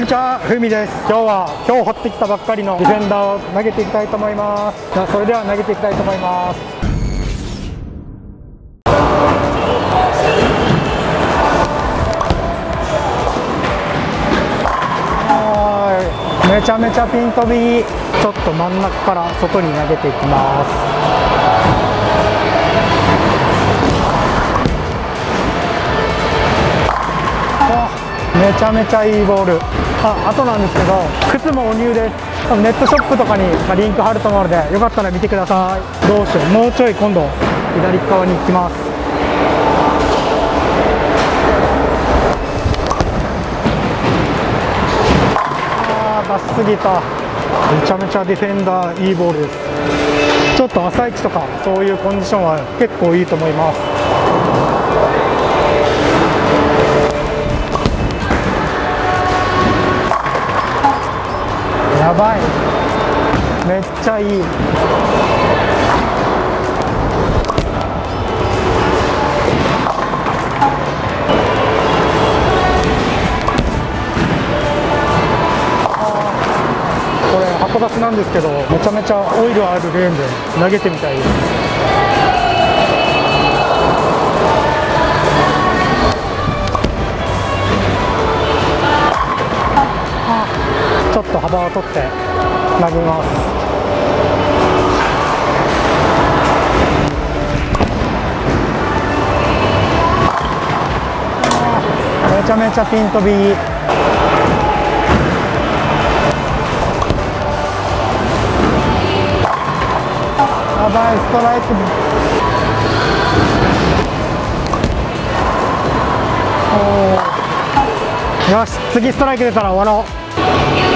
んにちは、ふみです。今日は今日掘ってきたばっかりのディフェンダーを投げていきたいと思います。じゃあそれでは投げていきたいと思います。はーいめちゃめちゃピン飛びちょっと真ん中から外に投げていきますあめちゃめちゃいいボールああとなんですけど靴もお入です。多分ネットショップとかにまリンク貼ると思うのでよかったら見てください。どうしよう。もうちょい今度左側に行きます。あー出しすぎた。めちゃめちゃディフェンダーいいボールです。ちょっと朝一とかそういうコンディションは結構いいと思います。やばい。めっちゃいい。これ函館なんですけどめちゃめちゃオイルあるレーンで投げてみたいです。幅を取って投げます。めちゃめちゃピン飛びやばいストライク。およし次ストライク出たら終わろう。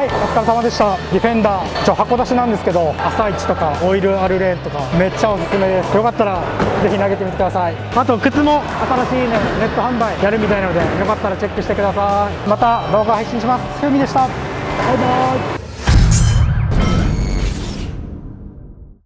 はい、お疲れ様でした。ディフェンダー、ちょ箱出しなんですけど、朝市とかオイルアルレーンとか、めっちゃおすすめです。よかったらぜひ投げてみてください。あと靴も新しいね、ネット販売やるみたいなので、よかったらチェックしてください。また動画配信します。ふみでした。バイバイ。